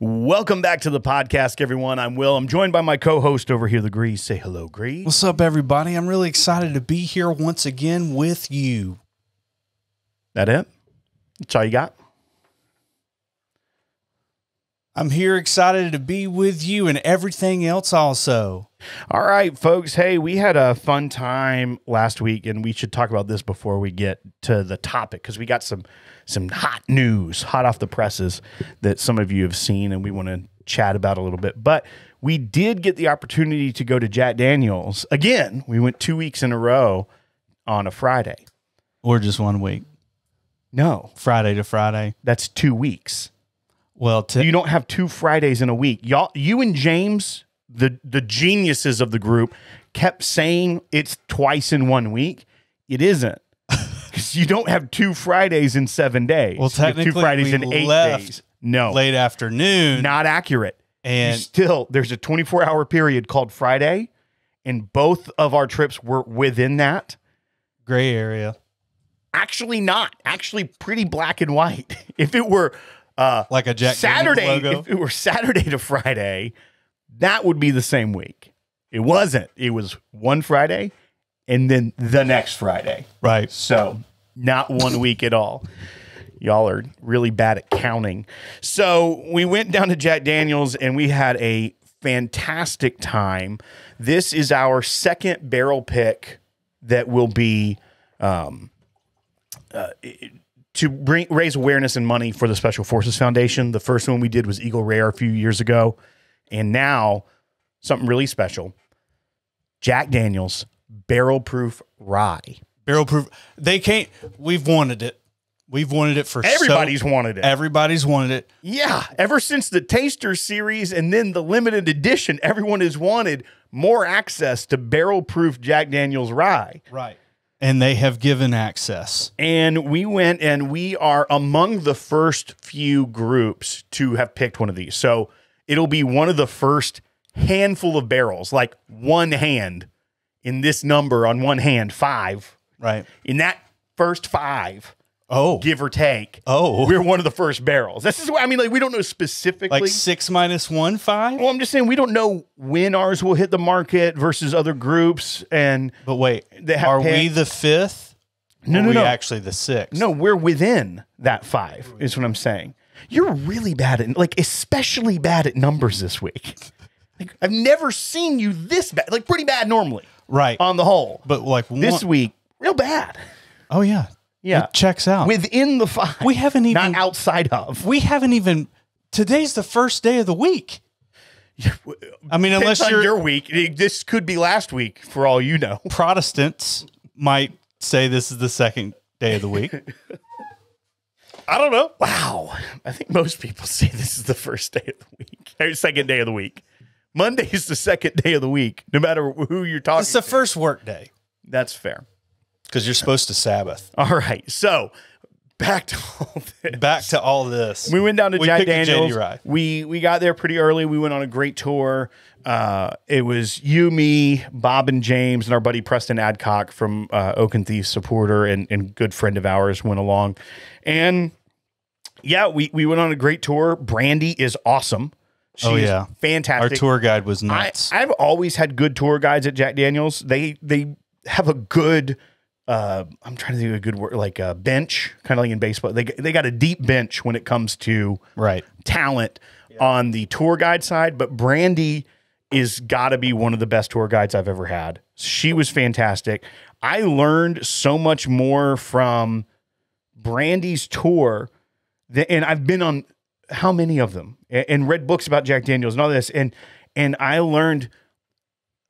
Welcome back to the PodCask, everyone. I'm Will. I'm joined by my co-host over here, the Greeze. Say hello, Greeze. What's up, everybody? I'm really excited to be here once again with you. That it? That's all you got? I'm here excited to be with you and everything else also. All right, folks. Hey, we had a fun time last week, and we should talk about this before we get to the topic because we got some some hot news, hot off the presses that some of you have seen, and we want to chat about a little bit. But we did get the opportunity to go to Jack Daniels again. We went two weeks in a row on a Friday. Or just one week, No, Friday to Friday. that's two weeks. Well, to, you don't have two Fridays in a week. Y'all, you and James, the the geniuses of the group, kept saying it's twice in one week. It isn't. 'Cause you don't have two Fridays in seven days. Well, You have two technically, Fridays we in eight left days. No, late afternoon. not accurate. You and still, there's a 24 hour period called Friday, and both of our trips were within that. gray area. Actually, not. Actually, pretty black and white. If it were uh, Like a Jack Saturday, if it were Saturday to Friday, that would be the same week. It wasn't. It was one Friday and then the next Friday. right. So not one week at all. Y'all are really bad at counting. So we went down to Jack Daniels and we had a fantastic time. This is our second barrel pick that will be um, uh, to bring raise awareness and money for the Special Forces Foundation. The first one we did was Eagle Rare a few years ago, and now something really special: Jack Daniels Barrel Proof Rye. Barrel proof. They can't. We've wanted it. We've wanted it for so- Everybody's wanted it. everybody's wanted it. Yeah, ever since the Taster series and then the limited edition, everyone has wanted more access to barrel proof Jack Daniels rye. Right. And they have given access. And we went and we are among the first few groups to have picked one of these. So it'll be one of the first handful of barrels, like one hand in this number on one hand, five. Right. In that first five, Oh. give or take, Oh. we're one of the first barrels. This is what I mean. Like, we don't know specifically. Like six minus one, five? Well, I'm just saying we don't know when ours will hit the market versus other groups, and But wait, are we the fifth? No, no, we no. actually the sixth. no, we're within that five. Is what I'm saying. You're really bad at, like, especially bad at numbers this week. Like, I've never seen you this bad. Like, pretty bad normally right. on the whole. but like this one, week, real bad. oh yeah, Yeah, it checks out. within the five. we haven't even not outside of. we haven't even. Today's the first day of the week. I mean, unless Depends you're your week, this could be last week for all you know. Protestants, might say this is the second day of the week. I don't know. Wow. I think most people say this is the first day of the week, or second day of the week. Monday is the second day of the week, no matter who you're talking it's the to. first work day That's fair. Because you're supposed to Sabbath. All right. So back to all this. Back to all this. We went down to We Jack picked a JD Daniels. We we got there pretty early. We went on a great tour. Uh, it was you, me, Bob, and James, and our buddy Preston Adcock from uh, Oak and Thief supporter and, and good friend of ours went along. And yeah, we, we went on a great tour. Brandy is awesome. She Oh, yeah. Our tour guide was I, nuts. I've always had good tour guides at Jack Daniels. They they have a good uh, I'm trying to think of a good word like a bench, kind of like in baseball. They they got a deep bench when it comes to right. talent on the tour guide side, but Brandy is got to be one of the best tour guides I've ever had. She was fantastic. I learned so much more from Brandy's tour, than, and I've been on how many of them a- and read books about Jack Daniels and all this, and and I learned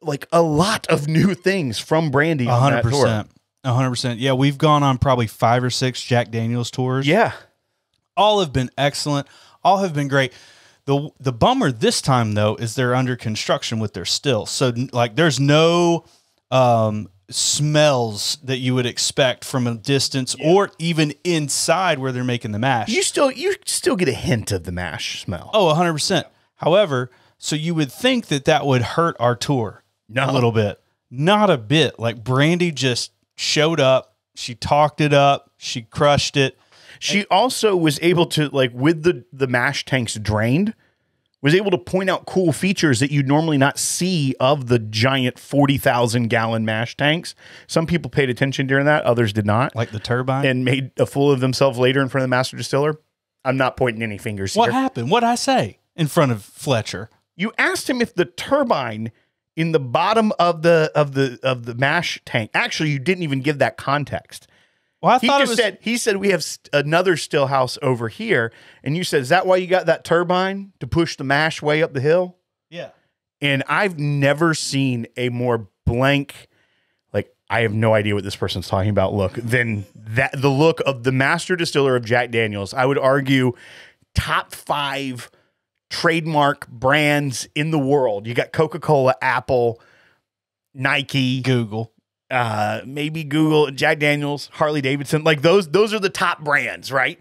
like a lot of new things from Brandy on hundred that tour. percent. Hundred percent. Yeah, we've gone on probably five or six Jack Daniels tours. Yeah, all have been excellent. All have been great. the The bummer this time though is they're under construction with their still. So like, there's no um, smells that you would expect from a distance or even inside where they're making the mash. you still you still get a hint of the mash smell. oh, 100 percent. However, so you would think that that would hurt our tour No. a little bit. Not a bit. Like Brandy just showed up. She talked it up. She crushed it. She also was able to like with the the mash tanks drained. was able to point out cool features that you'd normally not see of the giant 40,000 gallon mash tanks. Some people paid attention during that, others did not, Like the turbine. and made a fool of themselves later in front of the master distiller. I'm not pointing any fingers what here. happened? What'd I say in front of Fletcher? you asked him if the turbine in the bottom of the of the of the mash tank. Actually, you didn't even give that context. Well, I He thought just it was. said he said we have st- another still house over here, and you said is that why you got that turbine to push the mash way up the hill? yeah. And I've never seen a more blank, like I have no idea what this person's talking about. Look than that the look of the master distiller of Jack Daniels. I would argue top five trademark brands in the world. You got Coca Cola, Apple, Nike, Google. uh, maybe Google, Jack Daniels, Harley Davidson. Like those, those are the top brands, right?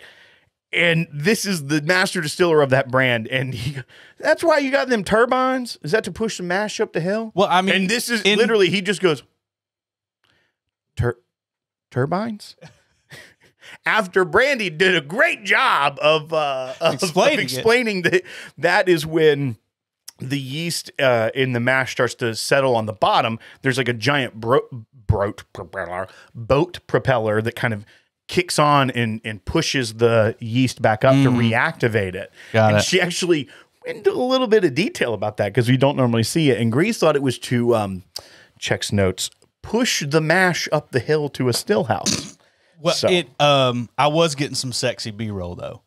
And this is the master distiller of that brand, and he, that's why you got them turbines. Is that to push the mash up the hill? Well, I mean, and this is in- literally he just goes Tur- turbines. After Brandy did a great job of, uh, of Explaining of explaining that that is when the yeast uh, in the mash starts to settle on the bottom. There's like a giant bro- boat propeller, boat propeller that kind of kicks on and, and pushes the yeast back up to reactivate it. Mm. Got and it. she actually went into a little bit of detail about that because we don't normally see it. And Greeze thought it was to um, checks notes push the mash up the hill to a still house. Well, So- it. Um, I was getting some sexy B roll though.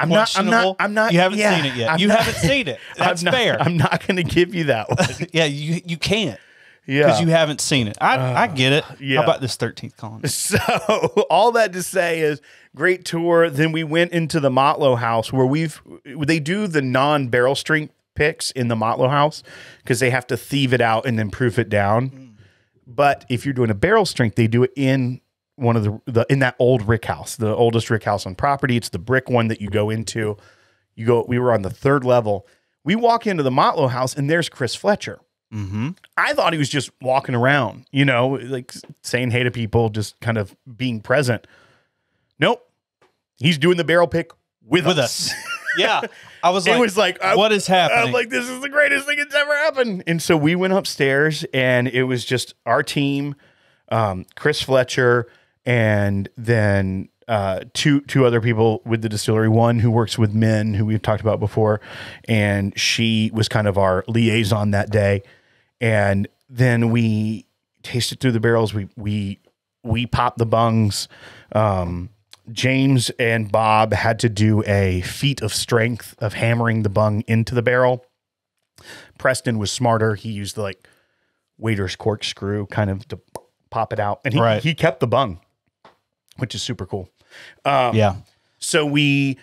I'm not. I'm not. I'm not. You haven't yeah, seen it yet. I'm you not- haven't seen it. That's I'm not, fair. I'm not going to give you that one. yeah, you you can't Yeah. because you haven't seen it. I I get it. yeah. How about this thirteenth colony? So all that to say is great tour. Then we went into the Motlow house where we've they do the non barrel strength picks in the Motlow house because they have to thieve it out and then proof it down. But if you're doing a barrel strength, they do it in one of the, the in that old rick house, the oldest rick house on property. It's the brick one that you go into. You go. We were on the third level. We walk into the Motlow house and there's Chris Fletcher. Mm-hmm. I thought he was just walking around, you know, like saying hey to people, just kind of being present. Nope. He's doing the barrel pick with, With us. us. Yeah, I was like, it was like, I, what is happening? I'm like, this is the greatest thing that's ever happened. And so we went upstairs and it was just our team, um, Chris Fletcher, and then uh, two two other people with the distillery. One who works with men, who we've talked about before, and she was kind of our liaison that day. And then we tasted through the barrels. We we we popped the bungs. Um, James and Bob had to do a feat of strength of hammering the bung into the barrel. Preston was smarter. He used the like waiter's corkscrew kind of to pop it out, and he, Right. he kept the bung, which is super cool. Um, yeah, So we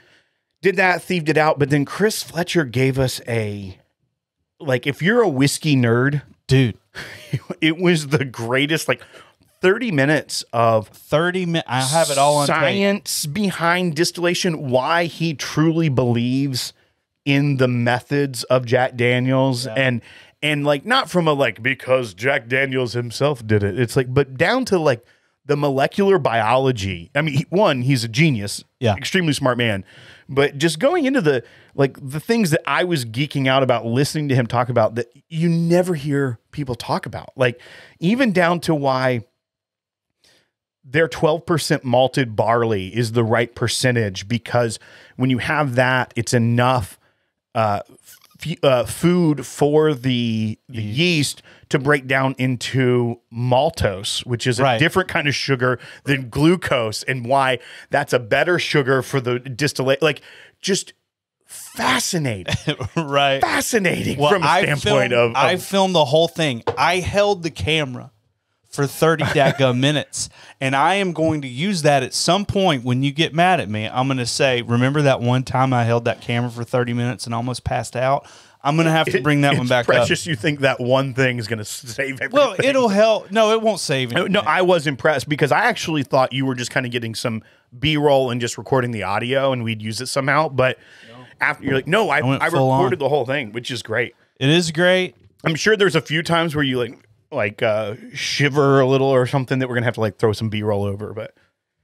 did that, thieved it out, but then Chris Fletcher gave us a like if you're a whiskey nerd, dude, it was the greatest like 30 minutes of thirty minutes. I have it all on tape. science behind distillation, why he truly believes in the methods of Jack Daniels and and like not from a like because Jack Daniels himself did it. It's like but down to like the molecular biology. I mean, one, he's a genius. Yeah. Extremely smart man. But just going into the like the things that I was geeking out about listening to him talk about that you never hear people talk about. Like even down to why their 12% malted barley is the right percentage because when you have that, it's enough uh, f- uh, food for the, the yeast to break down into maltose, which is a Right. different kind of sugar than glucose, and why that's a better sugar for the distillate. Like, just fascinating, right. fascinating Well, from a I standpoint filmed, of, of I filmed the whole thing. I held the camera for 30 dadgum minutes. And I am going to use that at some point when you get mad at me. I'm going to say, remember that one time I held that camera for 30 minutes and almost passed out? I'm going to have to bring that one back precious. You think that one thing is going to save everything? Well, it'll help. No, it won't save No, anything. No, I was impressed because I actually thought you were just kind of getting some B roll and just recording the audio and we'd use it somehow. But after you're like, no, I, went I, recorded on. the whole thing, which is great. It is great. I'm sure there's a few times where you like like uh, shiver a little or something that we're gonna have to like throw some B roll over. But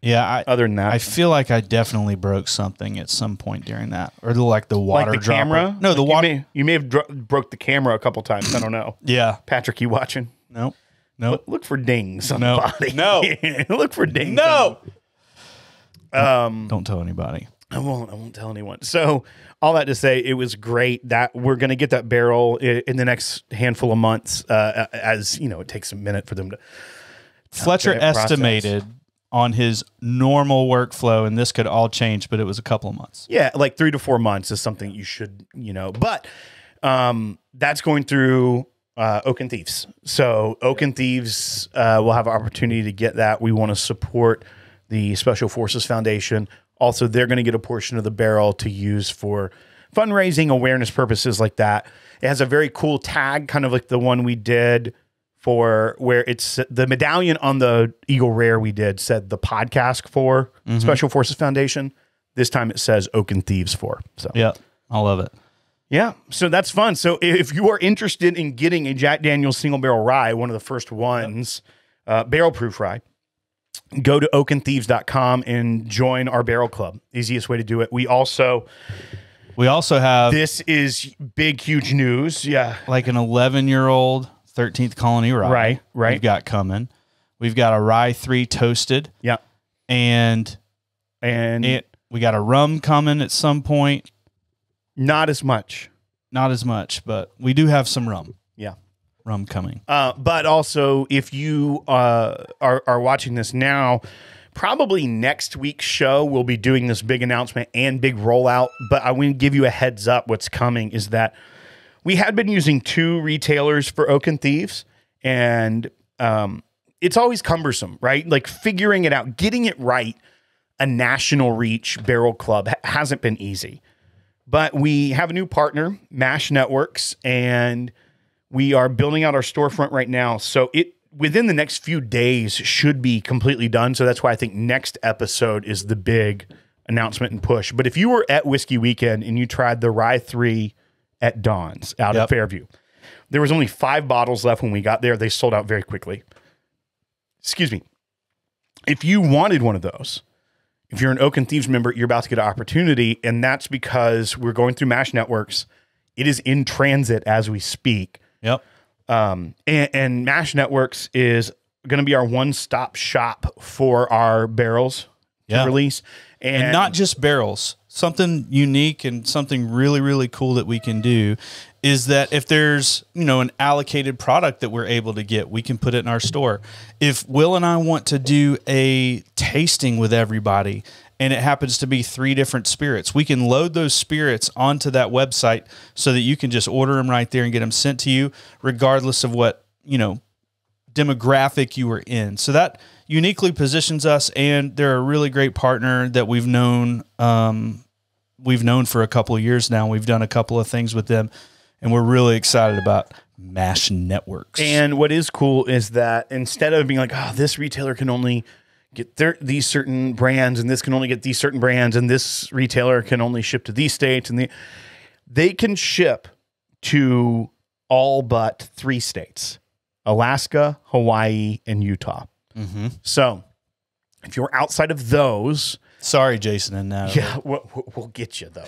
Yeah, I, Other than that, I feel like I definitely broke something at some point during that, or the, like the water like the dropper. camera. No, the water. You may, you may have dro- broke the camera a couple times. I don't know. yeah, Patrick, you watching? nope, nope. Look for dings on No. the body. No. look for dings. No, Um, don't tell anybody. I won't. I won't tell anyone. So all that to say, it was great that we're going to get that barrel in, in the next handful of months. Uh, as you know, it takes a minute for them to. Fletcher Okay, process. estimated on his normal workflow, and this could all change, but it was a couple of months. Yeah, like three to four months is something you should, you know. But um, that's going through uh, Oak and Thieves. So Oak and Thieves uh, will have an opportunity to get that. We want to support the Special Forces Foundation. Also, they're going to get a portion of the barrel to use for fundraising, awareness purposes like that. It has a very cool tag, kind of like the one we did for where it's the medallion on the Eagle Rare we did said the PodCask for Special Forces Foundation. This time it says Oak and Thieves for. So Yeah, I love it. yeah, so that's fun. So if you are interested in getting a Jack Daniel's single barrel rye, one of the first ones, uh, barrel proof rye, go to oakandthieves.com and join our barrel club. Easiest way to do it. We also, We also have this is big, huge news. Yeah. like an 11 year old 13th colony rye. Right, right. We've got coming. We've got a rye three toasted, Yeah. and And it we got a rum coming at some point. not as much. Not as much, but we do have some rum. Rum coming. Uh, but also, if you uh, are, are watching this now, probably next week's show we'll be doing this big announcement and big rollout. But I want to give you a heads up. What's coming is that we had been using two retailers for Oak and Thieves, and um, it's always cumbersome, right? Like figuring it out, getting it right. A national reach barrel club ha- hasn't been easy, but we have a new partner, Mash Networks, and we are building out our storefront right now. So it within the next few days should be completely done. So that's why I think next episode is the big announcement and push. But if you were at Whiskey Weekend and you tried the Rye 3 at Dawn's out Yep. at Fairview, there was only five bottles left when we got there. They sold out very quickly. Excuse me. If you wanted one of those, if you're an Oak and Thieves member, you're about to get an opportunity. And that's because we're going through Mash Networks. It is in transit as we speak. Yep. Um, and, and Mash Networks is going to be our one stop shop for our barrels to release. And, and not just barrels. Something unique and something really, really cool that we can do is that if there's, you know, an allocated product that we're able to get, we can put it in our store. If Will and I want to do a tasting with everybody and it happens to be three different spirits, we can load those spirits onto that website so that you can just order them right there and get them sent to you, regardless of what, you know, demographic you were in. So that uniquely positions us, and they're a really great partner that we've known. Um, we've known for a couple of years now. We've done a couple of things with them, and we're really excited about Mash Networks. And what is cool is that instead of being like, oh, this retailer can only get their, these certain brands and this can only get these certain brands and this retailer can only ship to these states and the, they can ship to all but three states Alaska, Hawaii, and Utah. So if you're outside of those, Sorry, Jason and Natalie. yeah, we'll, we'll- we'll get you though.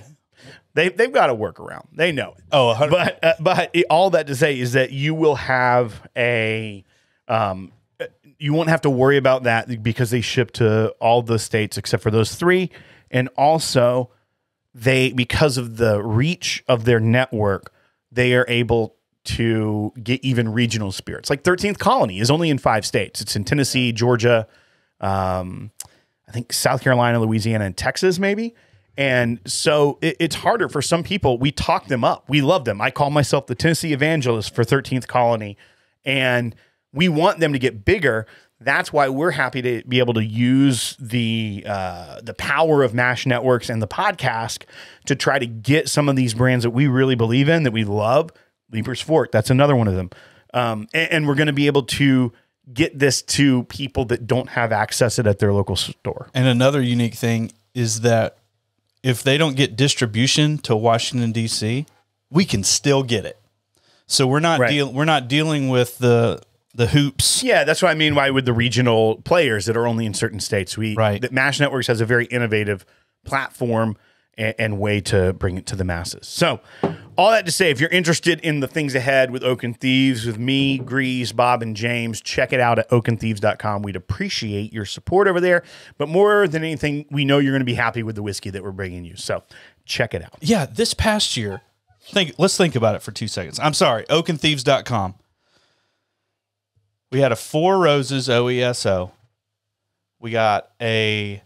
They, they've got a workaround. They know it Oh, 100 but uh, but it- all that to say is that you will have a um you won't have to worry about that because they ship to all the states except for those three and also they because of the reach of their network they are able to get even regional spirits like 13th colony is only in five states it's in tennessee georgia um, I think South Carolina, Louisiana, and Texas, maybe. And so it, it's harder for some people. We talk them up. We love them. I call myself the Tennessee evangelist for 13th Colony. And we want them to get bigger. That's why we're happy to be able to use the uh, the power of Mash Networks and the PodCask to try to get some of these brands that we really believe in, that we love. Leiper's Fork, that's another one of them. Um, and, and we're going to be able to get this to people that don't have access it at their local store. And another unique thing is that if they don't get distribution to Washington D.C., we can still get it. So we're not Right. deal we're not dealing with the the hoops. Yeah, that's what I mean. Why with the regional players that are only in certain states, we Right. That Mash Networks has a very innovative platform and, and way to bring it to the masses. So, all that to say, if you're interested in the things ahead with Oak and Thieves, with me, Greeze, Bob, and James, check it out at oakandthieves.com. We'd appreciate your support over there. But more than anything, we know you're going to be happy with the whiskey that we're bringing you. So, check it out. Yeah, this past year, think let's think about it for two seconds. I'm sorry, oakandthieves.com. We had a four roses OESO. We got a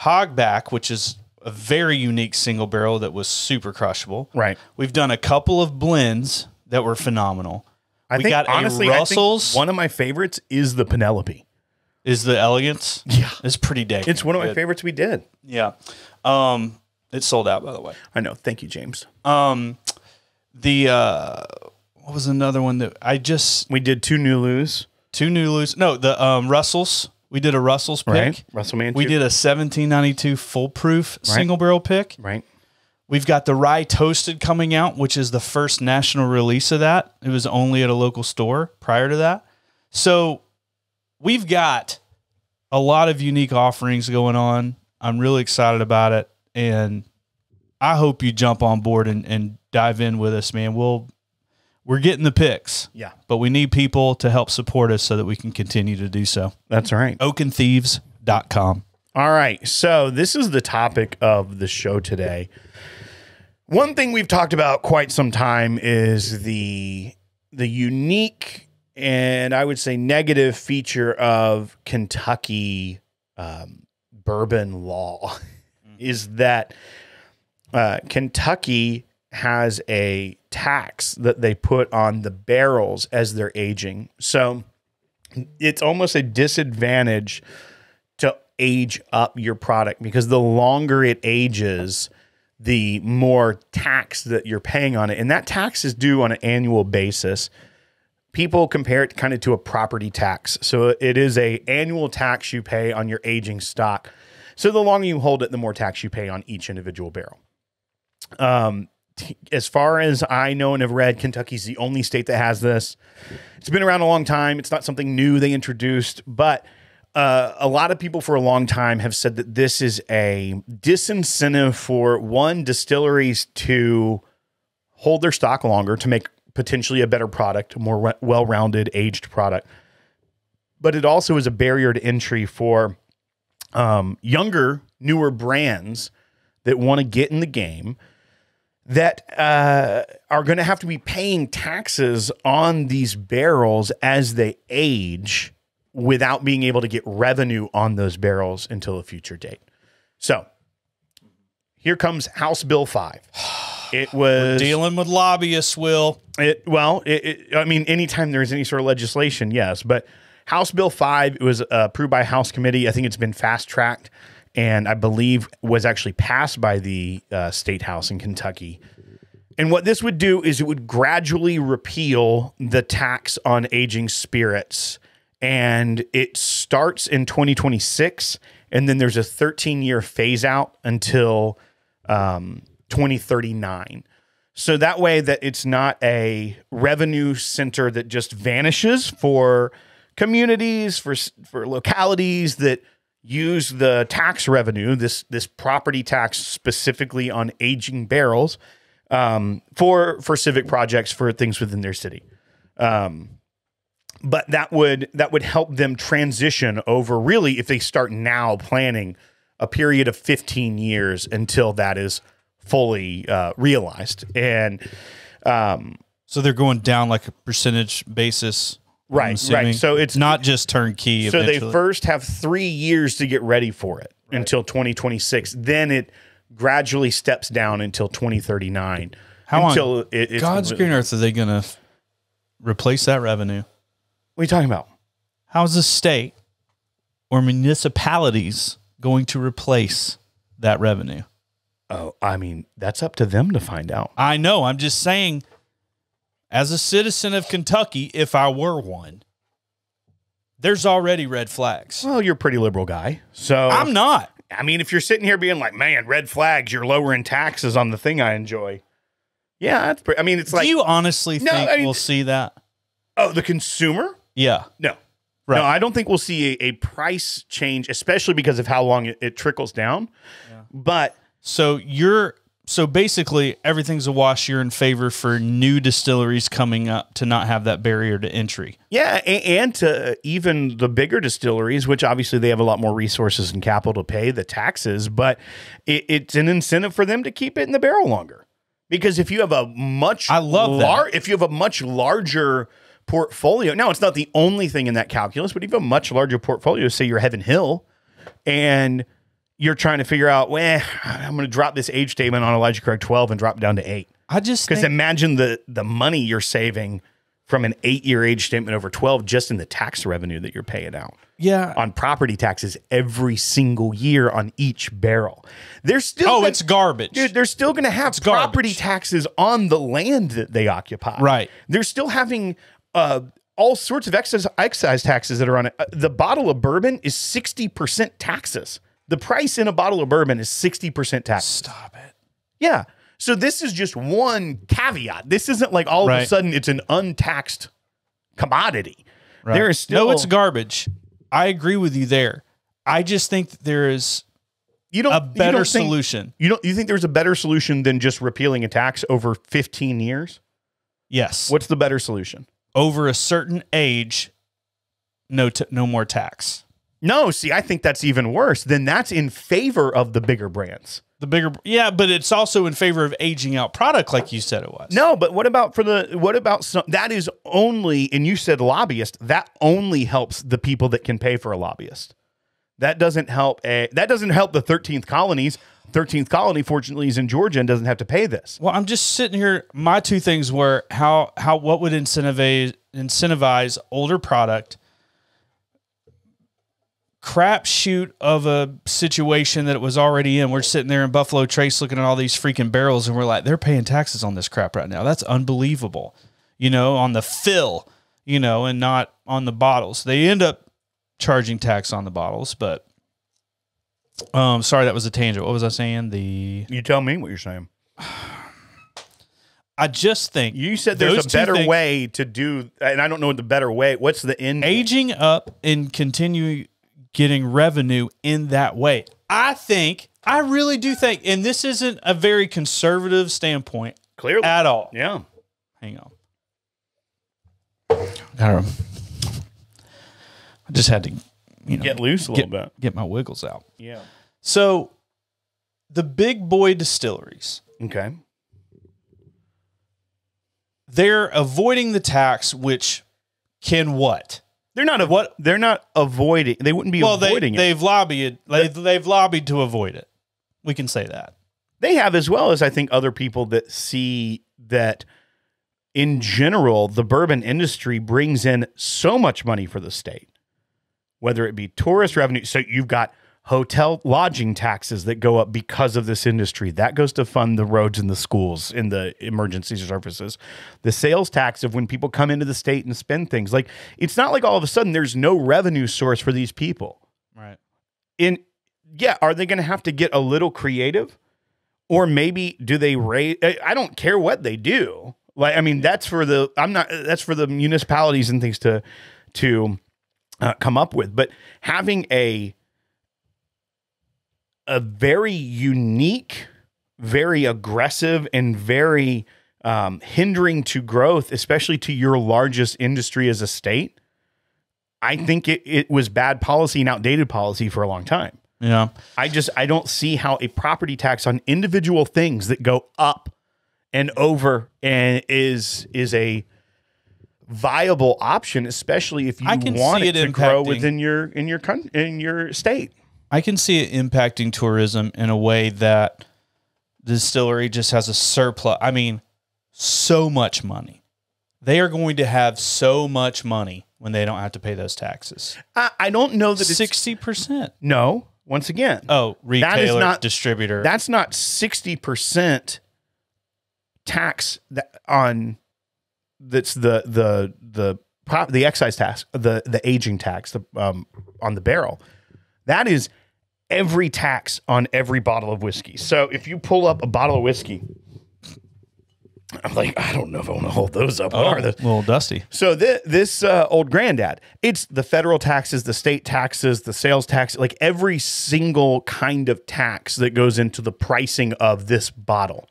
hogback, which is a very unique single barrel that was super crushable. Right. We've done a couple of blends that were phenomenal. I we think, got honestly, a I think Russell's. one of my favorites is the Penelope. is the elegance. Yeah. It's pretty dang. It's one of my good. favorites we did. Yeah. Um, it sold out by the way. I know. Thank you, James. Um, the uh, what was another one that I just We did two new Nulus, two new Nulus. No, the um Russells. We did a Russell's pick. right? Russell Man. We did a 1792 Full Proof single barrel pick. right. We've got the rye toasted coming out, which is the first national release of that. It was only at a local store prior to that. So we've got a lot of unique offerings going on. I'm really excited about it. And I hope you jump on board and, and dive in with us, man. We'll we're getting the picks, Yeah, but we need people to help support us so that we can continue to do so. that's right. Oakandthieves.com. All right. So this is the topic of the show today. One thing we've talked about quite some time is the the unique and I would say negative feature of Kentucky um, bourbon law is that uh, Kentucky has a tax that they put on the barrels as they're aging. So it's almost a disadvantage to age up your product because the longer it ages, the more tax that you're paying on it. And that tax is due on an annual basis. People compare it kind of to a property tax. So it is a annual tax you pay on your aging stock. So the longer you hold it, the more tax you pay on each individual barrel. Um, as far as I know and have read, Kentucky's the only state that has this. It's been around a long time. It's not something new they introduced, but uh, a lot of people for a long time have said that this is a disincentive for one distilleries to hold their stock longer to make potentially a better product, a more re- well-rounded aged product. But it also is a barrier to entry for um, younger, newer brands that want to get in the game that uh, are going to have to be paying taxes on these barrels as they age without being able to get revenue on those barrels until a future date. So here comes House Bill 5. It was Dealing with lobbyists, Will. it well, it, it, I mean, anytime there's any sort of legislation, yes. But House Bill Five it was uh, approved by House Committee. I think it's been fast tracked, and I believe was actually passed by the uh, state house in Kentucky. And what this would do is it would gradually repeal the tax on aging spirits, and it starts in 2026, and then there's a 13 year phase out until um, 2039. So that way that it's not a revenue center that just vanishes for communities, for for localities that use the tax revenue, this this property tax specifically on aging barrels, um, for for civic projects for things within their city. Um, but that would that would help them transition over really if they start now planning a period of 15 years until that is fully uh, realized and um, So they're going down like a percentage basis. I'm Right, right. So it's- not just turnkey. so they first have three years to get ready for it until 2026 then it gradually steps down until 2039 How on it, it's God's completely- green earth are they going to replace that revenue? what are you talking about How is the state or municipalities going to replace that revenue? oh i mean that's up to them to find out I know. I'm just saying, as a citizen of Kentucky, if I were one, there's already red flags. well you're a pretty liberal guy so I'm not. I mean, if you're sitting here being like, "Man, red flags," you're lowering taxes on the thing I enjoy. Yeah, that's. Pretty, I mean, it's like, Do you honestly No, think I mean- we'll see that? oh, the consumer. Yeah. No. Right. No, I don't think we'll see a, a price change, especially because of how long it, it trickles down. But So you're so basically everything's a wash. You're in favor for new distilleries coming up to not have that barrier to entry. yeah, and, to uh, even the bigger distilleries, which obviously they have a lot more resources and capital to pay the taxes, but it, it's an incentive for them to keep it in the barrel longer. Because if you have a much I love that. lar- if you have a much larger portfolio, now it's not the only thing in that calculus, but have a much larger portfolio, say you're Heaven Hill, and you're trying to figure out, well, I'm going to drop this age statement on Elijah Craig 12 and drop down to eight. I just Because think, imagine the the money you're saving from an eight year age statement over 12 just in the tax revenue that you're paying out yeah. on property taxes every single year on each barrel. They're still Oh, gonna- it's garbage. Dude, they're still going to have property garbage. taxes on the land that they occupy. Right. They're still having uh, all sorts of excise, excise taxes that are on it. Uh, the bottle of bourbon is 60% taxes. The price in a bottle of bourbon is 60% tax. Stop it. Yeah. So this is just one caveat. This isn't like all of a sudden it's an untaxed commodity. Right. There is still no, it's garbage. I agree with you there. I just think that there is you don't a you better don't think- solution. You don't you think there's a better solution than just repealing a tax over 15 years? Yes. What's the better solution? Over a certain age, no, t- no more tax. No, see, I think that's even worse. Then that's in favor of the bigger brands. The bigger, yeah, but it's also in favor of aging out product, like you said it was. No, but what about for the what about some that is only and you said lobbyist, that only helps the people that can pay for a lobbyist. That doesn't help a that doesn't help the 13th colonies. 13th colony fortunately is in Georgia and doesn't have to pay this. Well, I'm just sitting here. My two things were how how what would incentivize incentivize older product. Crap shoot of a situation that it was already in. We're sitting there in Buffalo Trace looking at all these freaking barrels, and we're like, they're paying taxes on this crap right now. That's unbelievable. You know, on the fill, you know, and not on the bottles. They end up charging tax on the bottles, but um, sorry, that was a tangent. What was I saying? The You tell me what you're saying. I just think You said there's a better things- way to do and I don't know what the better way. What's the end aging up and continue getting revenue in that way. I think, I really do think, and this isn't a very conservative standpoint clearly? at all. yeah. Hang on. Got I just had to, you know, Get loose a little bit. get my wiggles out. Yeah. So, the big boy distilleries, Okay. they're avoiding the tax, which can what? They're not a, What- they're not avoiding. They wouldn't be Well, they, avoiding it. they've lobbied. They've, they've lobbied to avoid it. We can say that. they have as well as I think other people that see that in general the bourbon industry brings in so much money for the state whether it be tourist revenue so you've got hotel lodging taxes that go up because of this industry that goes to fund the roads and the schools and the emergency services the sales tax of when people come into the state and spend things like it's not like all of a sudden there's no revenue source for these people Right. in yeah, are they going to have to get a little creative? Or maybe do they raise I don't care what they do. Like I mean that's for the I'm not that's for the municipalities and things to to uh, come up with, but having a a very unique, very aggressive and very um, hindering to growth, especially to your largest industry as a state. I think it, it was bad policy and outdated policy for a long time. Yeah. I just I don't see how a property tax on individual things that go up and over and is is a viable option, especially if you I can want it, it to grow within your in your in your state. I can see it impacting tourism in a way that the distillery just has a surplus. I mean, so much money. They are going to have so much money when they don't have to pay those taxes. I, I don't know that it's Sixty percent. no. Once again, Oh, retailer, not- distributor. that's not sixty percent tax that on that's the the the the excise tax the the aging tax the um on the barrel that is every tax on every bottle of whiskey so if you pull up a bottle of whiskey I'm like, I don't know if I want to hold those up. What are a little dusty. so this, this uh, old granddad, it's the federal taxes, the state taxes, the sales tax, like every single kind of tax that goes into the pricing of this bottle.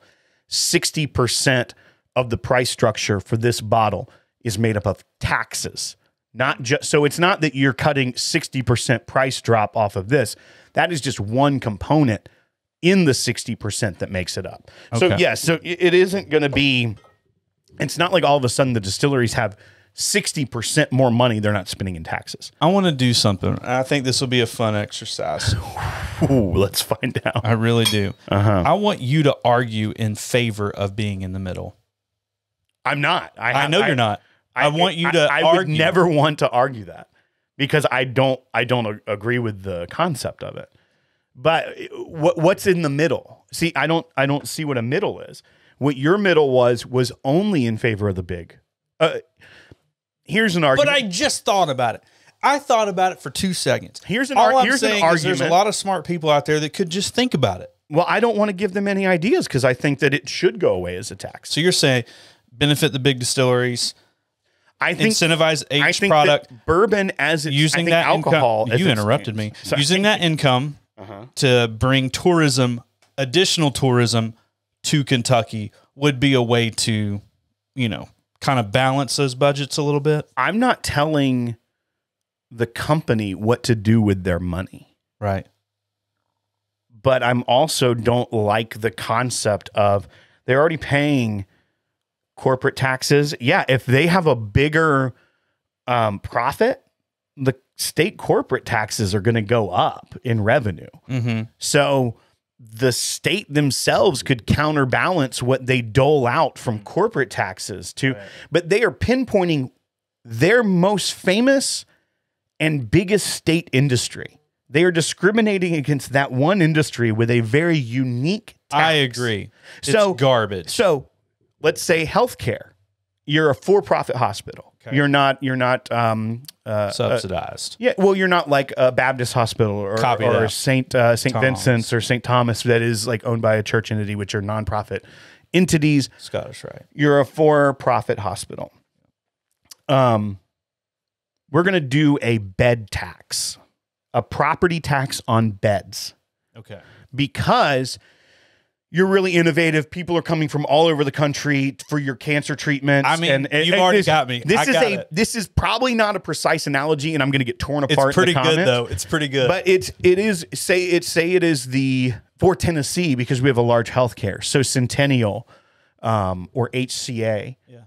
60% of the price structure for this bottle is made up of taxes. Not just so it's not that you're cutting 60% price drop off of this. That is just one component in the 60% that makes it up. So Okay. yeah, so it isn't going to be it's not like all of a sudden the distilleries have 60% more money they're not spending in taxes. I want to do something. I think this will be a fun exercise. Ooh, let's find out. I really do. Uh-huh. I want you to argue in favor of being in the middle. I'm not. I know you're not. I, want you to I, I argue. would never want to argue that because I don't. I don't a- agree with the concept of it. But what what's in the middle? See, I don't. I don't see what a middle is. What your middle was was only in favor of the big. Uh, here's an argument. But. I just thought about it. I thought about it for two seconds. Here's an All ar- I'm here's an saying is there's a lot of smart people out there that could just think about it. well, I don't want to give them any ideas because I think that it should go away as a tax. So you're saying benefit the big distilleries, I think incentivize I each think product bourbon as it's, I using that alcohol. income. You interrupted me. Sorry. Using that income Uh-huh. to bring tourism, additional tourism to Kentucky would be a way to, you know, kind of balance those budgets a little bit. I'm not telling the company what to do with their money, Right. but I'm also don't like the concept of they're already paying corporate taxes. Yeah, if they have a bigger um, profit, the state corporate taxes are going to go up in revenue. Mm-hmm. So the state themselves could counterbalance what they dole out from corporate taxes to, but they are pinpointing their most famous and biggest state industry. They are discriminating against that one industry with a very unique tax. I agree. It's So- garbage. So let's say healthcare. You're a for-profit hospital. Okay. You're not. You're not. Um, uh, uh, Subsidized. yeah, well, you're not like a Baptist hospital or, Copy or. Saint uh, Saint Thomas. Vincent's or Saint Thomas that is like owned by a church entity, which are nonprofit entities. Scottish right. You're a for-profit hospital. Um, we're gonna do a bed tax, a property tax on beds Okay. because you're really innovative. People are coming from all over the country for your cancer treatments. I mean, and, and- you've and already this, got me. This I is a it. this is probably not a precise analogy, and I'm going to get torn apart. It's pretty good though. It's pretty good. But it's it is say it say it is the for Tennessee because we have a large healthcare. So Centennial um, or HCA. Yeah.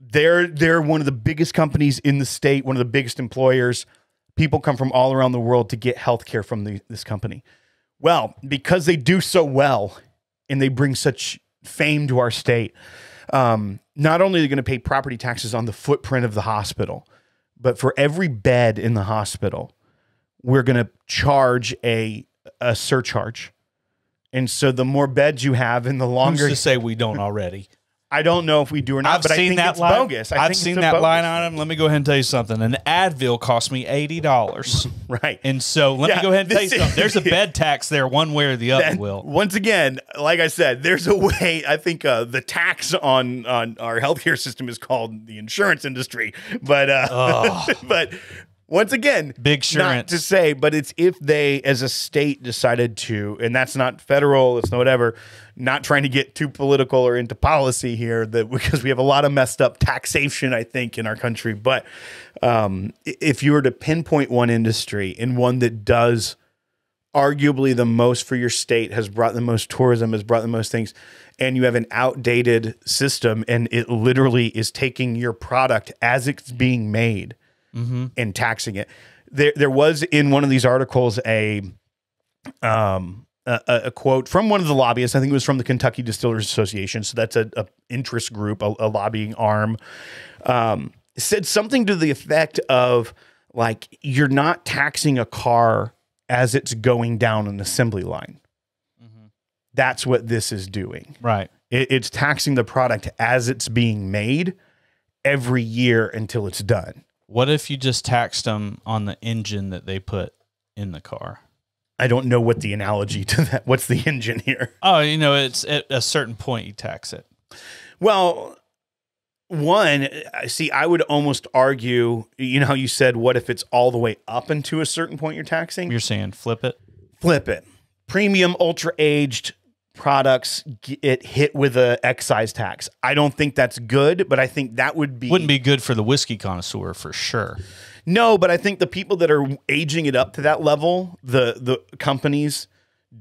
They're they're one of the biggest companies in the state, one of the biggest employers. People come from all around the world to get healthcare from the, this company. Well, because they do so well and they bring such fame to our state, um, not only are they going to pay property taxes on the footprint of the hospital, but for every bed in the hospital, we're going to charge a a surcharge. And so the more beds you have and the Who's longer to say we don't already? I don't know if we do or not, I've but I seen think that it's line. bogus. I I've think seen that bogus. line item. Let me go ahead and tell you something. An Advil cost me eighty dollars, Right. and so let Yeah, me go ahead and tell you something. There's a bed tax there, one way or the other. Will once again, like I said, there's a way. I think uh, the tax on on our healthcare system is called the insurance industry, but uh, but once again, Big not insurance. to say, but it's if they as a state decided to, and that's not federal, it's not whatever. Not trying to get too political or into policy here, that because we have a lot of messed up taxation, I think, in our country. But um, if you were to pinpoint one industry and one that does arguably the most for your state, has brought the most tourism, has brought the most things, and you have an outdated system and it literally is taking your product as it's being made and taxing it. There, there was in one of these articles a um a, a- quote from one of the lobbyists. I think it was from the Kentucky Distillers Association. So that's a, a interest group, a, a lobbying arm. Um, said something to the effect of like you're not taxing a car as it's going down an assembly line. Mm -hmm. That's what this is doing. right? It, it's taxing the product as it's being made every year until it's done. What if you just taxed them on the engine that they put in the car? I don't know what the analogy to that. What's the engine here? Oh, you know, it's at a certain point you tax it. Well, one, I see, I would almost argue, you know how you said, what if it's all the way up into a certain point you're taxing? You're saying flip it. Flip it. Premium, ultra aged products get hit with a excise tax. I don't think that's good, but I think that would be Wouldn't be good for the whiskey connoisseur for sure. No, but I think the people that are aging it up to that level, the the companies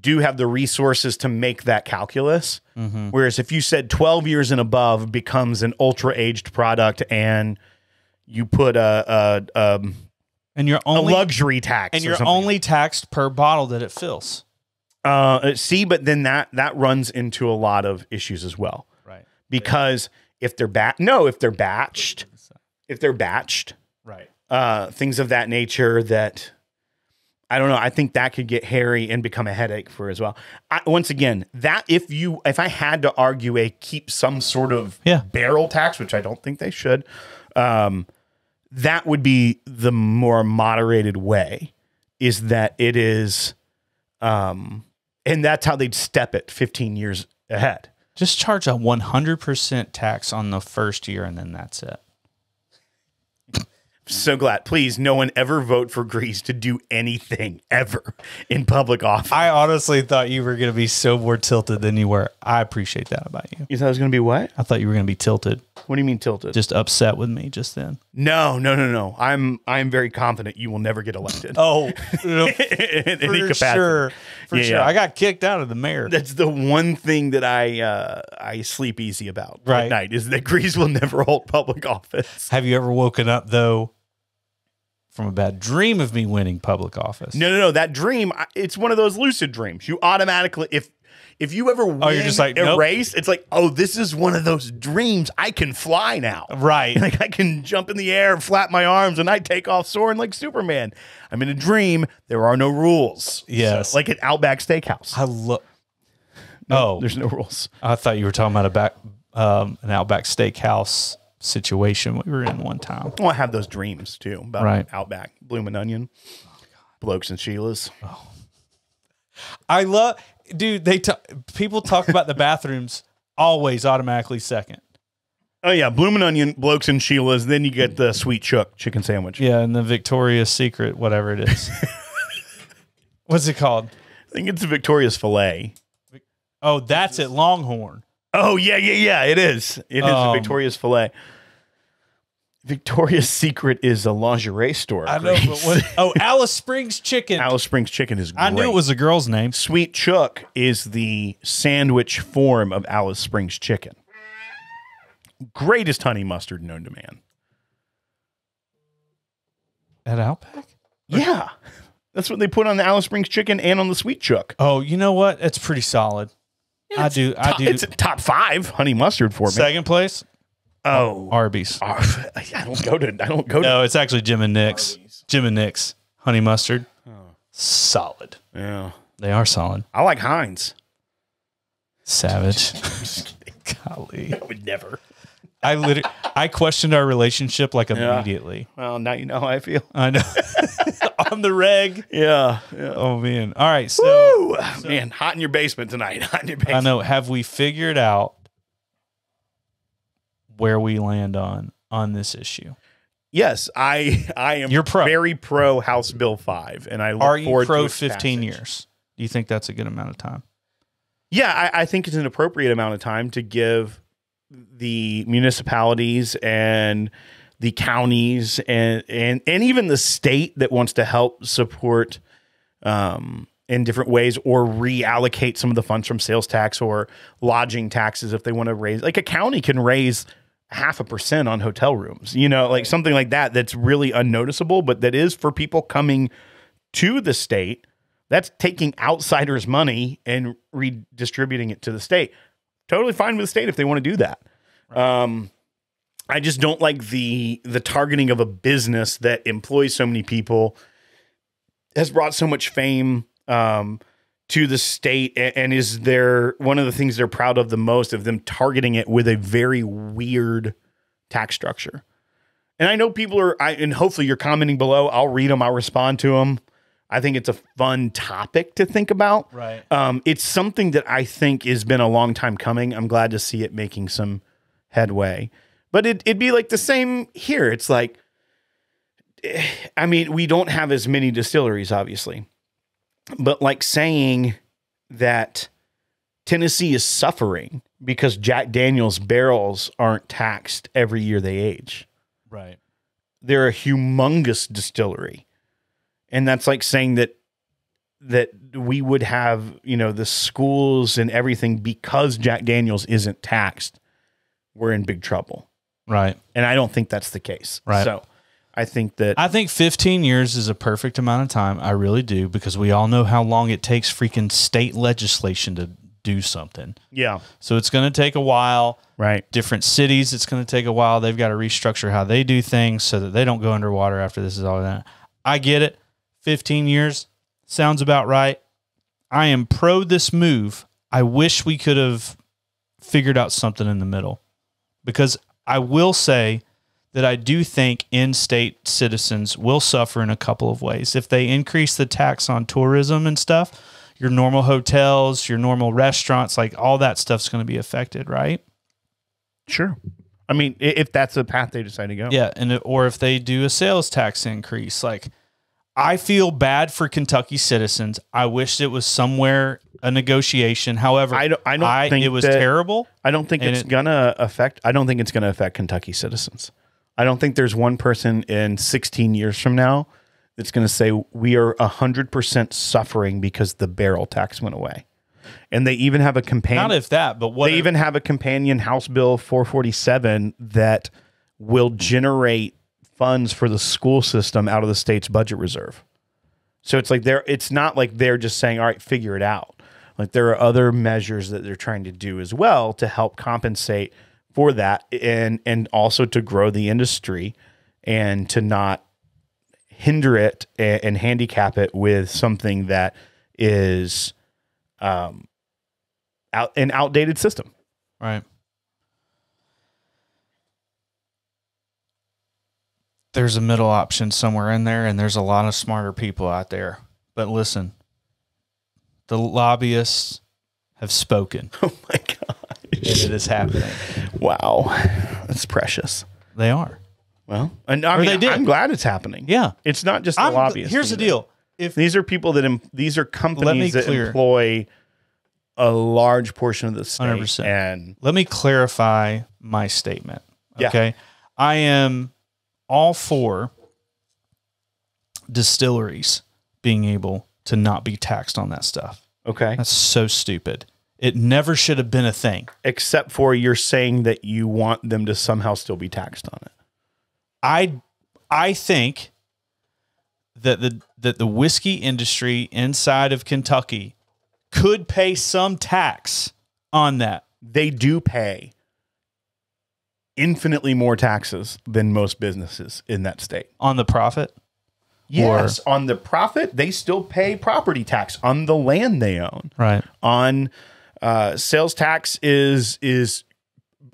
do have the resources to make that calculus. Whereas if you said 12 years and above becomes an ultra aged product and you put a a, um, And you're a only luxury tax and you're only taxed per bottle that it fills. Uh, see, but then that that runs into a lot of issues as well Right. because if they're bat no, if they're batched, if they're batched, Right. uh, things of that nature that I don't know. I think that could get hairy and become a headache for as well. I, once again, that if you if I had to argue a keep some sort of Yeah. barrel tax, which I don't think they should, um, that would be the more moderated way. Is that it is, um, and that's how they'd step it 15 years ahead. Just charge a 100% tax on the first year and then that's it. So glad. Please, no one ever vote for Greeze to do anything ever in public office. I honestly thought you were going to be so more tilted than you were. I appreciate that about you. You thought it was going to be what? I thought you were going to be tilted, What do you mean tilted? just upset with me just then. no, no, no, no. I'm I'm very confident you will never get elected. Oh, in for any capacity. sure. For Yeah, sure. yeah. I got kicked out of the mayor. That's the one thing that I uh, I sleep easy about Right. at night is that Greeze will never hold public office. Have you ever woken up, though, from a bad dream of me winning public office? No, no, no. That dream, it's one of those lucid dreams. You automatically, if if you ever win Oh, you're just like, a nope. race, it's like, oh, this is one of those dreams. I can fly now. Right. Like I can jump in the air and flap my arms and I take off soaring like Superman. I'm in a dream. There are no rules. Yes. So, like at Outback Steakhouse. I love. oh, There's no rules. I thought you were talking about a back, um, an Outback Steakhouse situation we were in one time. Well, I have those dreams too about Right. Outback, Bloomin' Onion, Blokes and Sheila's. Oh. I love, dude. They ta- people talk about the bathrooms always automatically second. Oh yeah, Bloomin' Onion, Blokes and Sheila's. Then you get the Sweet Chuck chicken sandwich. Yeah, and the Victoria's Secret, whatever it is. What's it called? I think it's a Victoria's Filet. Oh, that's at Longhorn. Oh yeah, yeah, yeah. It is. It is a Um, Victoria's Filet. Victoria's Secret is a lingerie store. I know, but what? Oh, Alice Springs Chicken. Alice Springs Chicken is. Great. I knew it was a girl's name. Sweet Chuck is the sandwich form of Alice Springs Chicken. Greatest honey mustard known to man. At Outback. Yeah, that's what they put on the Alice Springs Chicken and on the Sweet Chuck. Oh, you know what? It's pretty solid. I do. I do. It's a top five honey mustard for me. Second place, Oh, Arby's. I don't go to. I don't go to. No, it's actually Jim and Nick's. Jim and Nick's honey mustard. Oh. Solid. Yeah, They are solid. I like Heinz. Savage. Golly. I would never. I literally I questioned our relationship like immediately. Well, now you know how I feel. I know. On the reg. Yeah, yeah. Oh man. All right. So Woo! Man, hot in your basement tonight. Hot in your basement. I know. Have we figured out where we land on on this issue? Yes, I I am You're pro. very pro House Bill 5 and I look Are you pro to its 15 passage. years? Do you think that's a good amount of time? Yeah, I, I think it's an appropriate amount of time to give the municipalities and the counties and and and even the state that wants to help support um, in different ways or reallocate some of the funds from sales tax or lodging taxes if they want to raise like a county can raise half a percent on hotel rooms you know like something like that that's really unnoticeable but that is for people coming to the state. That's taking outsiders money and redistributing it to the state. Totally fine with the state if they want to do that. Um, I just don't like the the targeting of a business that employs so many people, has brought so much fame. Um, to the state, and, is there one of the things they're proud of the most of them targeting it with a very weird tax structure. And I know people are, I, and hopefully you're commenting below. I'll read them. I'll respond to them. I think it's a fun topic to think about. Right. Um, it's something that I think has been a long time coming. I'm glad to see it making some headway. But it, it'd be like the same here. It's like, I mean, we don't have as many distilleries, obviously, but like saying that Tennessee is suffering because Jack Daniels barrels aren't taxed every year they age. Right. They're a humongous distillery. And that's like saying that that we would have, you know, the schools and everything because Jack Daniels isn't taxed, we're in big trouble. Right. And I don't think that's the case. Right. So I think that I think 15 years is a perfect amount of time. I really do because we all know how long it takes freaking state legislation to do something. yeah, So it's going to take a while. right. Different cities, it's going to take a while. They've got to restructure how they do things so that they don't go underwater after this is all done. I get it. 15 years sounds about right. I am pro this move. I wish we could have figured out something in the middle because I will say that I do think in state citizens will suffer in a couple of ways. If they increase the tax on tourism and stuff, your normal hotels, your normal restaurants, like all that stuff's going to be affected, right? Sure. I mean, if that's the path they decide to go. Yeah, and uh, or if they do a sales tax increase, like I feel bad for Kentucky citizens. I wish it was somewhere a negotiation. However, I don't- I don't think it was that- terrible. I don't think it's it- gonna affect. I don't think it's gonna affect Kentucky citizens. I don't think there's one person in 16 years from now that's gonna say we are 100 percent suffering because the barrel tax went away, and they even have a companion. Not if that, but what they even have a companion House Bill 447 that will generate funds for the school system out of the state's budget reserve. So it's like they're it's not like they're just saying, all right, figure it out. Like there are other measures that they're trying to do as well to help compensate for that and and also to grow the industry and to not hinder it and, and handicap it with something that is um out an outdated system. Right. There's a middle option somewhere in there, and there's a lot of smarter people out there. But listen, the lobbyists have spoken, Oh my god. it is happening. Wow. That's precious. They are. Well, and I Or mean, they did. I'm glad it's happening. Yeah. It's not just the I'm, lobbyists. here's the doing it. deal. If These are people that em- these are companies that clear. employ a large portion of the state 100%. and let me clarify my statement. Yeah. Okay. I am all for distilleries being able to not be taxed on that stuff. okay, That's so stupid. It never should have been a thing. except for you're saying that you want them to somehow still be taxed on it. I I think that the that the whiskey industry inside of Kentucky could pay some tax on that. They do pay infinitely more taxes than most businesses in that state. On the profit. Yes, on the profit, they still pay property tax on the land they own. Right. on uh, sales tax is is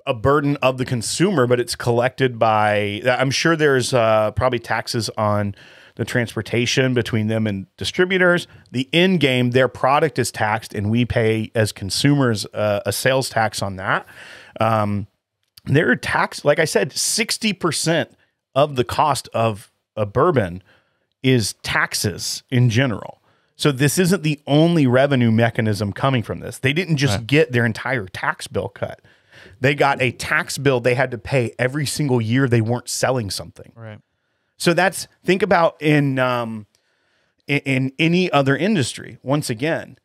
a burden of the consumer, but it's collected by. I'm sure there's uh, probably taxes on the transportation between them and distributors. The end game, their product is taxed, and we pay as consumers uh, a sales tax on that. Um, are tax, like I said, sixty percent of the cost of a bourbon is taxes in general. So this isn't the only revenue mechanism coming from this. They didn't just get their entire tax bill cut. They got a tax bill they had to pay every single year they weren't selling something. Right. So that's think about in um in, in any other industry. Once again,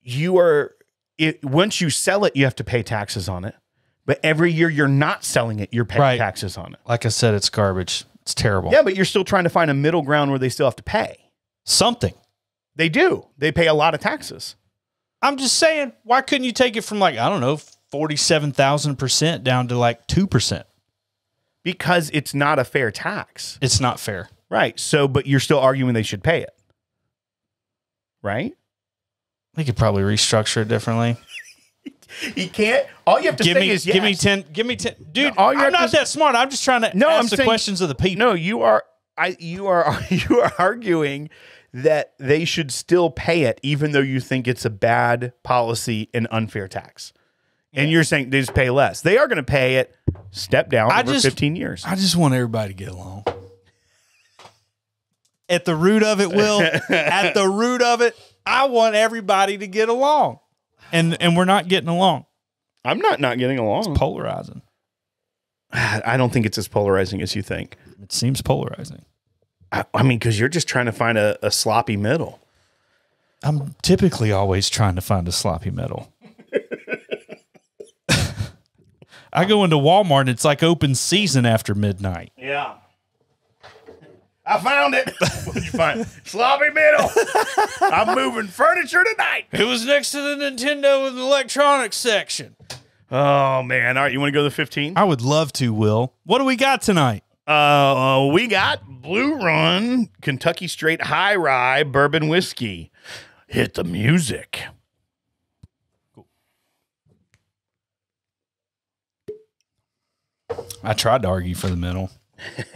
you are it once you sell it, you have to pay taxes on it. But every year you're not selling it, you're paying Right. taxes on it. Like I said, it's garbage. It's terrible. Yeah, but you're still trying to find a middle ground where they still have to pay. Something. They do. They pay a lot of taxes. I'm just saying, why couldn't you take it from like, I don't know, 47,000% down to like 2%? because it's not a fair tax. It's not fair. Right. So, but you're still arguing they should pay it. Right? They could probably restructure it differently. You can't. All you have to Give say me, is give me 10, give me 10. Dude, all you I'm not that smart. I'm just trying to No, ask I'm the saying- questions of the people. No, you are. I. You are. You are arguing that they should still pay it, even though you think it's a bad policy and unfair tax. And you're saying they just pay less. They are going to pay it, step down I over just- 15 years. I just want everybody to get along. At the root of it, Will, at the root of it, I want everybody to get along. And and we're not getting along. I'm not not getting along. Polarizing. I don't think it's as polarizing as you think. It seems polarizing. I, I mean, because you're just trying to find a, a sloppy middle. I'm typically always trying to find a sloppy middle. I go into Walmart and it's like open season after midnight. Yeah. I found it. What'd you find? Sloppy middle. I'm moving furniture tonight. It was next to the Nintendo and electronics section. Oh man! All right, you want to go to the 15? I would love to, Will. What do we got tonight? Uh, we got Blue Run Kentucky Straight High Rye Bourbon Whiskey. Hit the music. Cool. I tried to argue for the middle.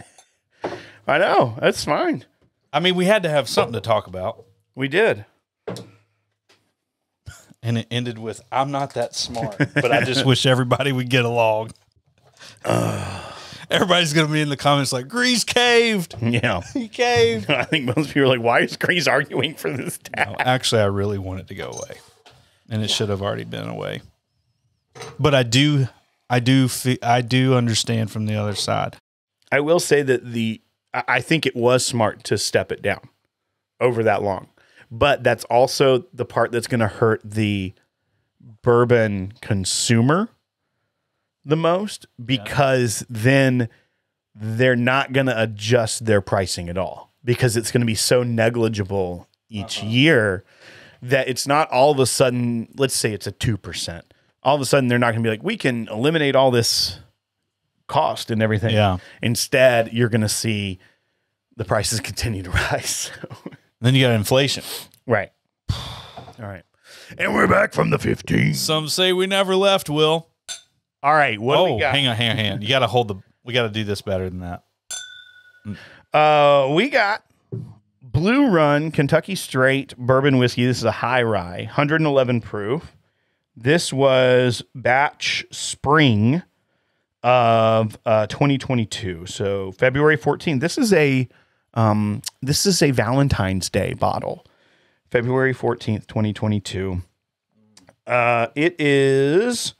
I know that's fine. I mean, we had to have something to talk about. We did. And it ended with, I'm not that smart, but I just wish everybody would get along. Everybody's going to be in the comments like, Greeze caved. Yeah. He caved. I think most people are like, "Why is Greeze arguing for this tab?" Actually, I really want it to go away. And it should have already been away. But I do, I do, I do understand from the other side. I will say that the I I think it was smart to step it down over that long. But that's also the part that's going to hurt the bourbon consumer the most because then they're not going to adjust their pricing at all because it's going to be so negligible each uh-huh. year that it's not all of a sudden, let's say it's a 2%. All of a sudden, they're not going to be like, we can eliminate all this cost and everything. Yeah. Instead, you're going to see the prices continue to rise. Then you got inflation. right. All right. And we're back from the 15. Some say we never left, Will. All right. What do oh, we got? hang on, hang on, hang on. You got to hold the, we got to do this better than that. Uh, we got Blue Run Kentucky Straight Bourbon Whiskey. This is a high rye, 111 proof. This was batch spring of uh, 2022, so February 14th. This is a um, this is a Valentine's Day bottle, February 14th, 2022. Uh, it is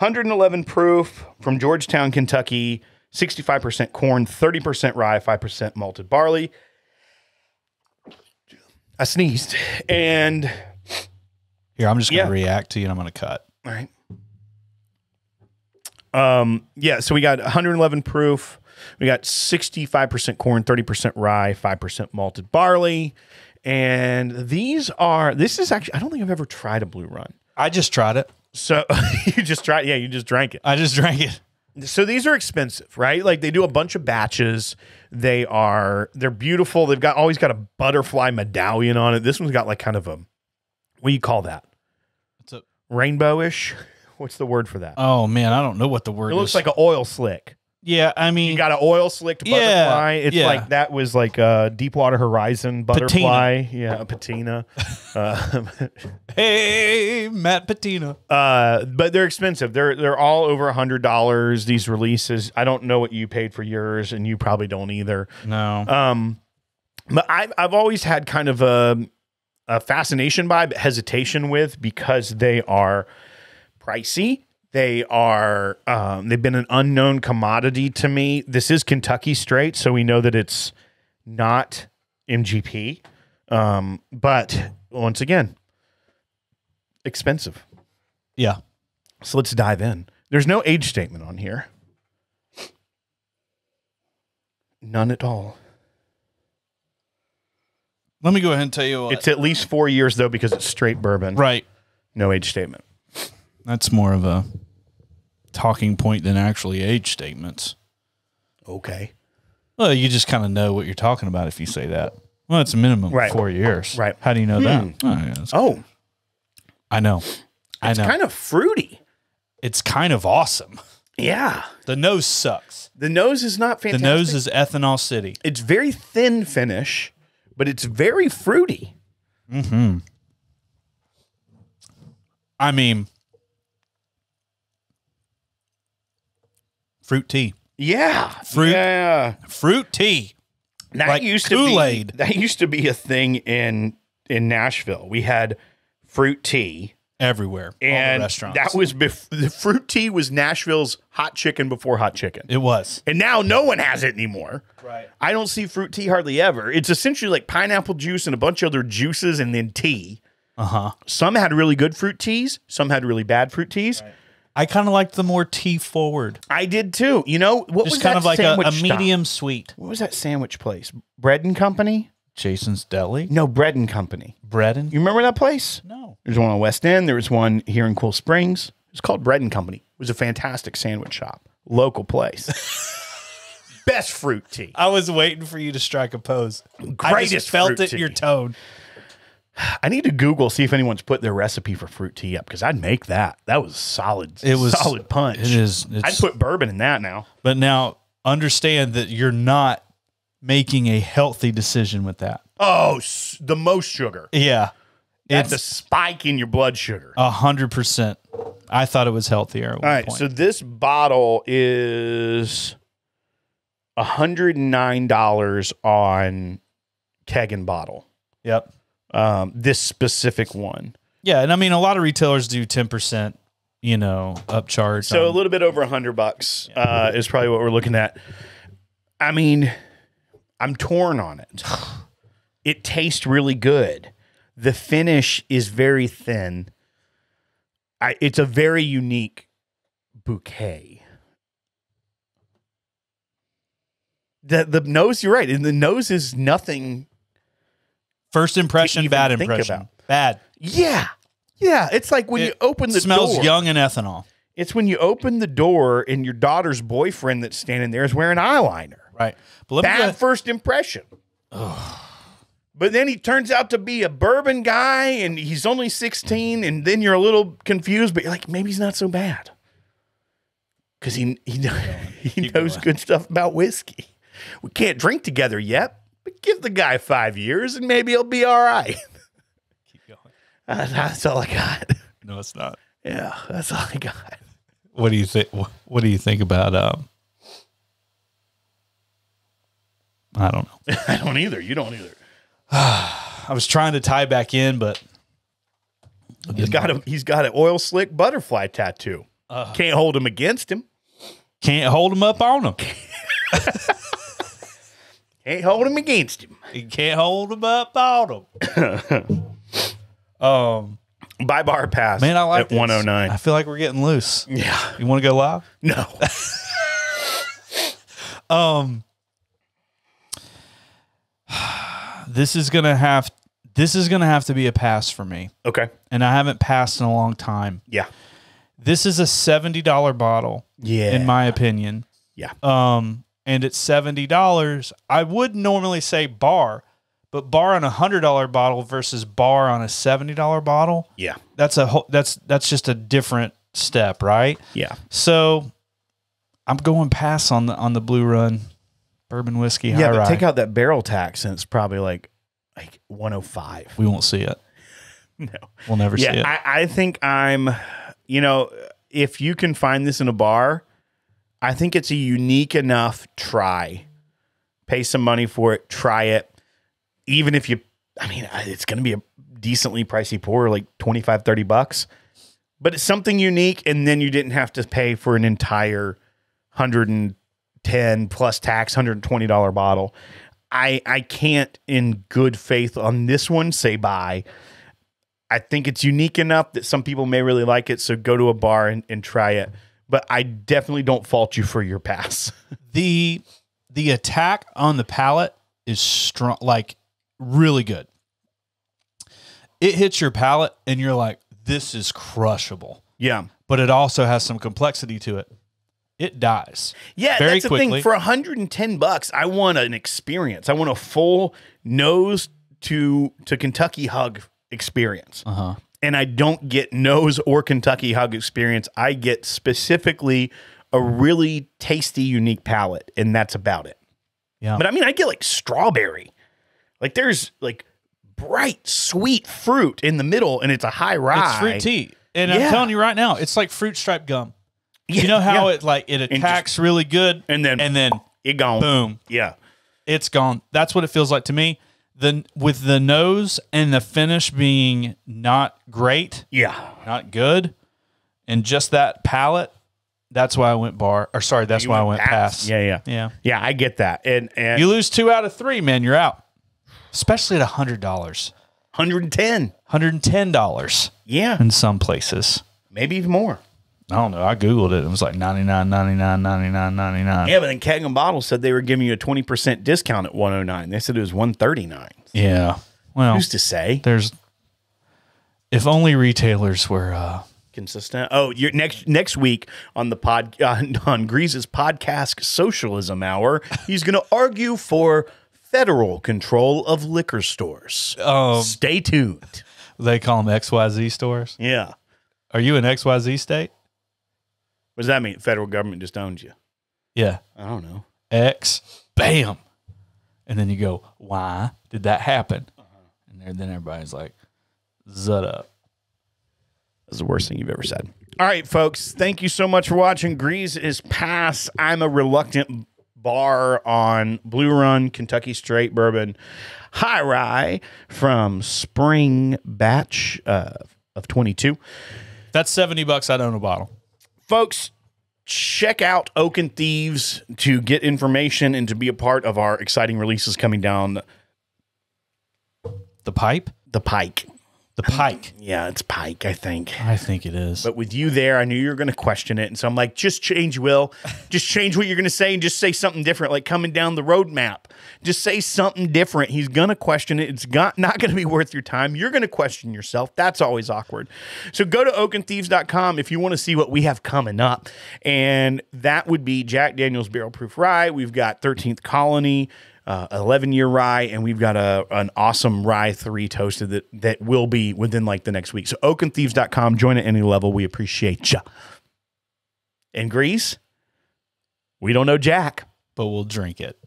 111 proof from Georgetown, Kentucky. 65% corn, 30% rye, 5% malted barley. I sneezed. And Here, I'm just going to Yeah. react to you and I'm going to cut. all right. Um, yeah, so we got 111 proof. We got 65% corn, 30% rye, 5% malted barley. And these are this is actually I don't think I've ever tried a blue run. I just tried it. So you just tried yeah, you just drank it. I just drank it. so these are expensive, right? Like they do a bunch of batches. They are they're beautiful. They've got always got a butterfly medallion on it. This one's got like kind of a what do you call that? It's a, Rainbowish. What's the word for that? oh, man. I don't know what the word it looks is. like an oil slick. Yeah, I mean, You got an oil slicked Yeah, butterfly. it's yeah. like that was like a Deepwater Horizon butterfly. Yeah, a patina. uh, hey, Matt Patina. uh, but they're expensive. They're they're all over a hundred dollars. These releases. I don't know what you paid for yours, and you probably don't either. No. Um, but I've I've always had kind of a a fascination by, but hesitation with because they are pricey. They are um, they've been an unknown commodity to me. This is Kentucky straight, so we know that it's not MGP. Um, but once again, expensive. yeah. So let's dive in. There's no age statement on here. None at all. Let me go ahead and tell you what. It's at least four years though because it's straight bourbon. right. No age statement. That's more of a talking point than actually age statements. Okay. Well, you just kind of know what you're talking about if you say that. Well, it's a minimum Right. of four years. Right. How do you know that? Oh, yeah, Oh, I know. I it's know. kind of fruity. it's kind of awesome. Yeah. The nose sucks. The nose is not fantastic. The nose is ethanol city. it's very thin finish, but it's very fruity. Mm hmm I mean, fruit tea, Yeah, Fruit. Yeah, fruit tea. that Like used Kool-Aid. to be that used to be a thing in in Nashville. We had fruit tea, everywhere. all the and restaurants. that was bef- the fruit tea was Nashville's hot chicken before hot chicken. it was And now no one has it anymore. right. I don't see fruit tea hardly ever. It's essentially like pineapple juice and a bunch of other juices and then tea. Uh huh. Some had really good fruit teas, some had really bad fruit teas. I kind of liked the more tea forward, I did too. You know, what was kind that of like a, sandwich a stop? medium sweet. What was that sandwich place? Bread and Company? Jason's Deli, No, Bread and Company. bread and You remember that place? no. There's one on West End. There was one here in Cool Springs. It's called Bread and Company. It was a fantastic sandwich shop, local place. Best fruit tea. I was waiting for you to strike a pose. I Greatest just felt fruit it in your tone. I need to Google see if anyone's put their recipe for fruit tea up because I'd make that. That was solid. It was solid punch. It is. I'd put bourbon in that now. but now understand that you're not making a healthy decision with that. Oh, the most sugar. Yeah, That's a spike in your blood sugar. a hundred percent. I thought it was healthier. At one All right, point. so this bottle is hundred and nine dollars on keg and bottle. yep. Um, this specific one, Yeah, and I mean a lot of retailers do ten percent, you know, upcharge. so a little bit over a hundred bucks uh, is probably what we're looking at. I mean, I'm torn on it. It tastes really good. The finish is very thin. I, it's a very unique bouquet. The the nose, you're right, and the nose is nothing. First impression, bad impression, about. bad. Yeah, yeah. It's like when you open the door smells door. young and ethanol. It's when you open the door and your daughter's boyfriend that's standing there is wearing eyeliner. Right. But Bad go, first impression. But then he turns out to be a bourbon guy and he's only 16 and then you're a little confused, but you're like, maybe he's not so bad. Because he, he, he knows good stuff about whiskey. We can't drink together yet, but give the guy five years and maybe he'll be all right. keep going. Uh, that's all I got. No, it's not. Yeah, that's all I got. What do you think? What do you think about? Um, I don't know. I don't either. You don't either. I was trying to tie back in, but He's got a he's got an oil slick butterfly tattoo. Can't hold him against him. can't hold him up on him. Can't hold him against him. You can't hold him up on him. um, Buy bar pass. man, I like at 109. I feel like we're getting loose. Yeah. You want to go live? No. Um, this is gonna have this is gonna have to be a pass for me, okay. and I haven't passed in a long time. Yeah. This is a seventy dollar bottle, Yeah. in my opinion. yeah. Um, and it's seventy dollars. I would normally say bar, but bar on a hundred dollar bottle versus bar on a seventy dollar bottle. Yeah. That's a whole, that's that's just a different step, right? Yeah. So I'm going pass on the on the Blue Run bourbon whiskey. Yeah, but rye. take out that barrel tax and it's probably like like 105. we won't see it. No. We'll never see it. I, I think I'm, you know, if you can find this in a bar, I think it's a unique enough try. Pay some money for it, try it. Even if you, I mean, it's going to be a decently pricey pour, like 25, 30 bucks, but it's something unique. And then you didn't have to pay for an entire 110 plus tax, $120 bottle. I, I can't in good faith on this one say buy. I think it's unique enough that some people may really like it. So go to a bar and, and try it. But I definitely don't fault you for your pass. the the attack on the palate is strong, like really good. It hits your palate, and you're like, "This is crushable," yeah. but it also has some complexity to it. It dies. Yeah, Very that's the quickly. thing. For 110 bucks, I want an experience. I want a full nose to to Kentucky hug experience. Uh huh. And I don't get nose or Kentucky hug experience. I get specifically a really tasty, unique palate, and that's about it. Yeah. But I mean, I get like strawberry Like there's like bright sweet fruit in the middle, and it's a high rye. It's fruit tea. And Yeah. I'm telling you right now, it's like fruit stripe gum. Yeah, You know how yeah. it like it attacks really good and then and then it gone. boom, Yeah. it's gone. That's what it feels like to me. The with the nose and the finish being not great, Yeah. not good, and just that palate, that's why I went bar. Or sorry, that's why I went pass. Yeah, yeah. Yeah. Yeah, I get that. And and You lose two out of three, man, you're out. Especially at a hundred dollars. 110. Hundred and ten dollars Yeah. in some places. Maybe even more. I don't know. I Googled it. It was like 99, 99, 99, 99. Yeah, but then Keg and Bottle said they were giving you a 20% discount at 109. They said it was 139. Yeah. Well, Who's to say? there's if only retailers were uh Consistent. Oh, you're next next week on the pod on, on Greeze's podcast Socialism Hour, he's going to argue for federal control of liquor stores. um Stay tuned. they call them XYZ stores. Yeah. Are you an XYZ state? What does that mean? Federal government just owns you. Yeah. I don't know. X bam. And then you go, "Why did that happen?" And then everybody's like, "Zut up." That's the worst thing you've ever said. All right, folks. Thank you so much for watching. Greeze is pass. I'm a reluctant bar on Blue Run Kentucky Straight Bourbon High Rye from Spring Batch uh, of 22. That's 70 bucks I'd own a bottle. Folks, check out Oak and Thieves to get information and to be a part of our exciting releases coming down The pipe? the pike. The pike. Yeah, it's pike, I think. I think it is. But with you there, I knew you were going to question it. And so I'm like, just change, Will. Just change what you're going to say and just say something different, like coming down the roadmap. Just say something different. He's going to question it. It's got, not going to be worth your time. You're going to question yourself. That's always awkward. So go to oakandthieves.com if you want to see what we have coming up. And that would be Jack Daniels Barrel Proof Rye. We've got 13th Colony. Uh, 11 year rye, and we've got a an awesome rye three toasted that that will be within like the next week. So oakandthieves.com, join at any level. We appreciate you. In Greeze, we don't know Jack. but we'll drink it.